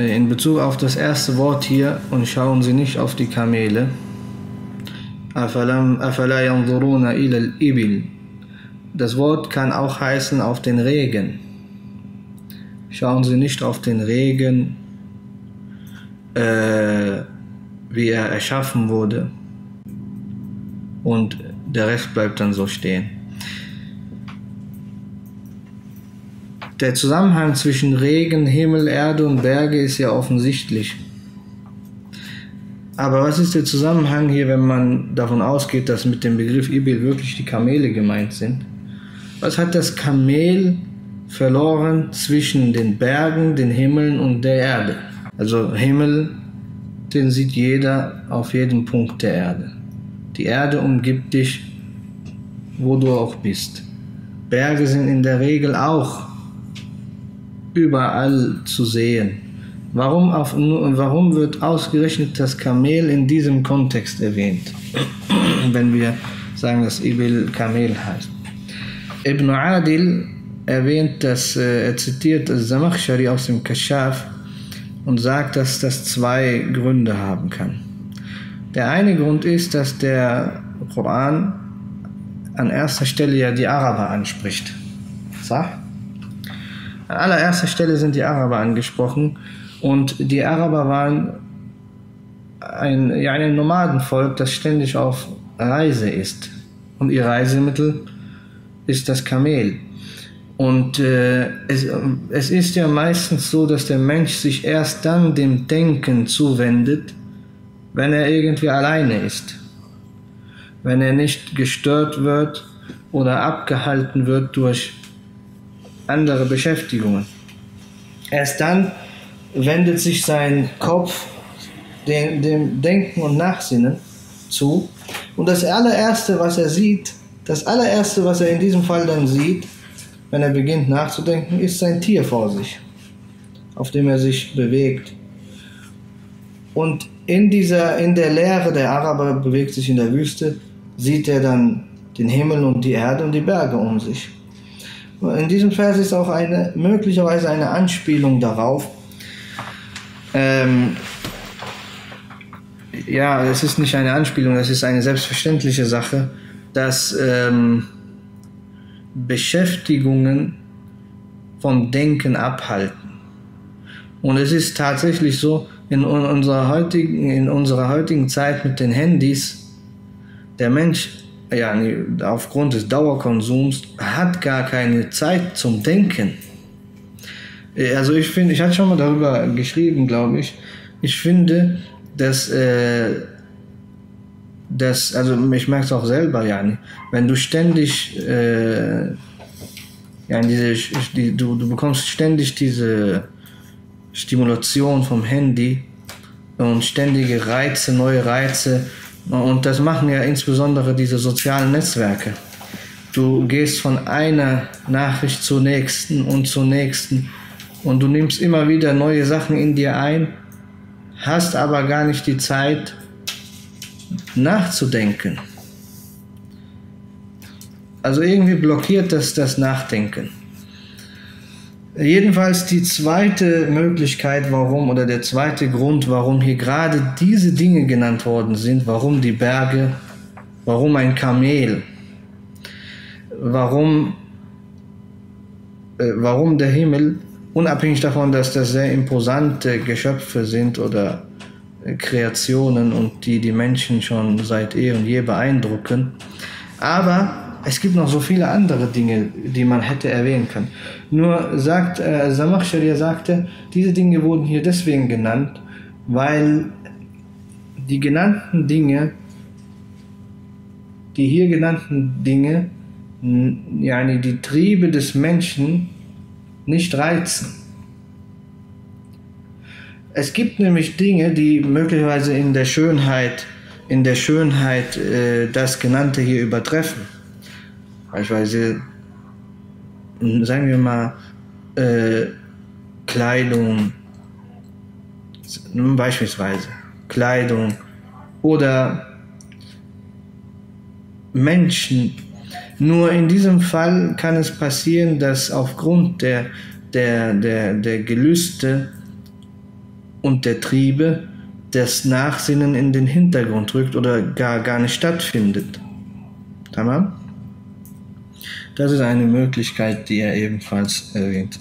Äh, in Bezug auf das erste Wort hier und schauen Sie nicht auf die Kamele. Das Wort kann auch heißen auf den Regen. Schauen Sie nicht auf den Regen, äh, wie er erschaffen wurde. Und der Rest bleibt dann so stehen. Der Zusammenhang zwischen Regen, Himmel, Erde und Berge ist ja offensichtlich. Aber was ist der Zusammenhang hier, wenn man davon ausgeht, dass mit dem Begriff Ibil wirklich die Kamele gemeint sind? Was hat das Kamel verloren zwischen den Bergen, den Himmeln und der Erde? Also Himmel, den sieht jeder auf jedem Punkt der Erde. Die Erde umgibt dich, wo du auch bist. Berge sind in der Regel auch überall zu sehen. Warum, auf, warum wird ausgerechnet das Kamel in diesem Kontext erwähnt, wenn wir sagen, dass Ibil Kamel heißt? Ibn Adil erwähnt, dass äh, er zitiert Zamakhshari aus dem Kashaf und sagt, dass das zwei Gründe haben kann. Der eine Grund ist, dass der Koran an erster Stelle ja die Araber anspricht. Sag? An allererster Stelle sind die Araber angesprochen und die Araber waren ein, ja, ein Nomadenvolk, das ständig auf Reise ist. Und ihr Reisemittel ist das Kamel. Und äh, es, es ist ja meistens so, dass der Mensch sich erst dann dem Denken zuwendet, wenn er irgendwie alleine ist. Wenn er nicht gestört wird oder abgehalten wird durch andere Beschäftigungen. Erst dann wendet sich sein Kopf dem, dem Denken und Nachsinnen zu. Und das allererste, was er sieht, das allererste, was er in diesem Fall dann sieht, wenn er beginnt nachzudenken, ist sein Tier vor sich, auf dem er sich bewegt. Und in, dieser, in der Lehre der Araber bewegt sich in der Wüste, sieht er dann den Himmel und die Erde und die Berge um sich. In diesem Vers ist auch eine, möglicherweise eine Anspielung darauf, ähm, ja, es ist nicht eine Anspielung, es ist eine selbstverständliche Sache, dass ähm, Beschäftigungen vom Denken abhalten. Und es ist tatsächlich so, in unserer heutigen, in unserer heutigen Zeit mit den Handys, der Mensch, ja, aufgrund des Dauerkonsums, hat gar keine Zeit zum Denken. Also ich finde, ich hatte schon mal darüber geschrieben, glaube ich. Ich finde, dass, äh, dass also ich merke es auch selber, ja, wenn du ständig, äh, ja, diese, die, du, du bekommst ständig diese Stimulation vom Handy und ständige Reize, neue Reize. Und das machen ja insbesondere diese sozialen Netzwerke. Du gehst von einer Nachricht zur nächsten und zur nächsten und du nimmst immer wieder neue Sachen in dir ein, hast aber gar nicht die Zeit nachzudenken. Also irgendwie blockiert das das Nachdenken. Jedenfalls die zweite Möglichkeit, warum oder der zweite Grund, warum hier gerade diese Dinge genannt worden sind, warum die Berge, warum ein Kamel, warum, äh, warum der Himmel, unabhängig davon, dass das sehr imposante Geschöpfe sind oder Kreationen und die die Menschen schon seit eh und je beeindrucken. Aber es gibt noch so viele andere Dinge, die man hätte erwähnen können. Nur sagt, äh, Samakhshariya sagte, diese Dinge wurden hier deswegen genannt, weil die genannten Dinge, die hier genannten Dinge, yani die Triebe des Menschen nicht reizen. Es gibt nämlich Dinge, die möglicherweise in der Schönheit, in der Schönheit äh, das Genannte hier übertreffen. Beispielsweise, sagen wir mal, äh, Kleidung, beispielsweise Kleidung oder Menschen, nur in diesem Fall kann es passieren, dass aufgrund der, der, der, der Gelüste und der Triebe das Nachsinnen in den Hintergrund rückt oder gar, gar nicht stattfindet. Tamam? Das ist eine Möglichkeit, die er ebenfalls erwähnte.